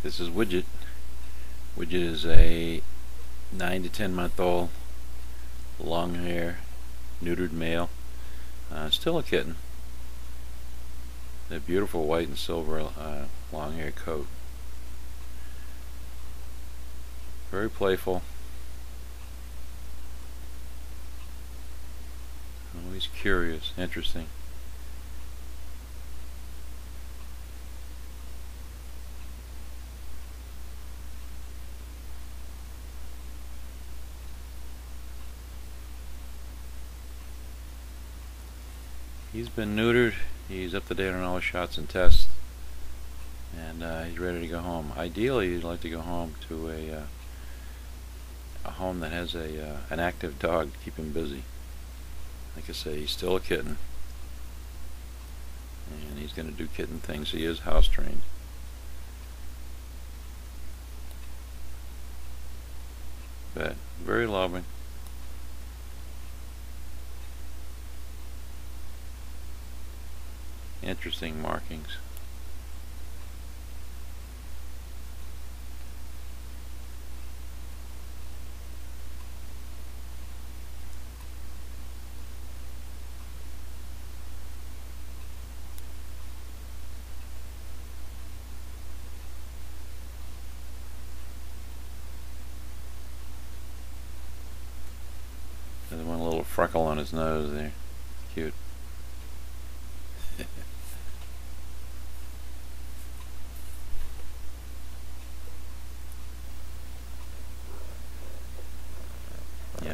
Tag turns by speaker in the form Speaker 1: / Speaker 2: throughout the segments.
Speaker 1: This is Widgett. Widgett is a 9 to 10 month old, long hair, neutered male. Uh, still a kitten. A beautiful white and silver uh, long hair coat. Very playful. Always curious, interesting. He's been neutered. He's up to date on all his shots and tests. And uh, he's ready to go home. Ideally, he'd like to go home to a, uh, a home that has a uh, an active dog to keep him busy. Like I say, he's still a kitten. And he's going to do kitten things. He is house trained. But very loving. Interesting markings. There's one little freckle on his nose there. Cute.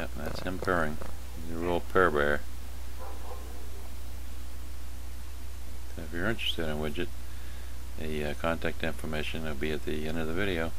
Speaker 1: Yep, that's him purring. He's a real purr bear. So if you're interested in Widgett, the uh, contact information will be at the end of the video.